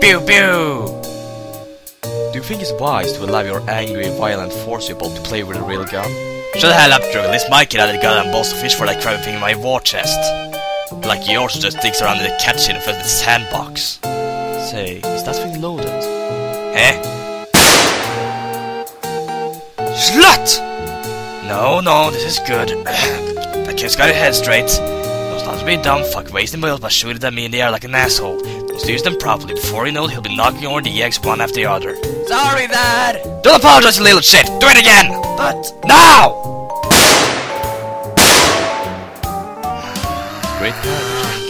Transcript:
Pew pew! Do you think it's wise to allow your angry, violent force people to play with a real gun? Shut the hell up, Druggle. It's my kid out of the goddamn balls to fish for that crap thing in my war chest. Like yours just digs around in the cat shit and fills the sandbox. Say, is that thing loaded? Eh? Slut! No, no, this is good. that kid's got your head straight. Knows not to be dumb fuck, wasting bullets by shooting at me in the air like an asshole. Must use them properly. Before you know it, he'll be knocking over the eggs one after the other. Sorry, Dad! Don't apologize, you little shit! Do it again! But... Now! Great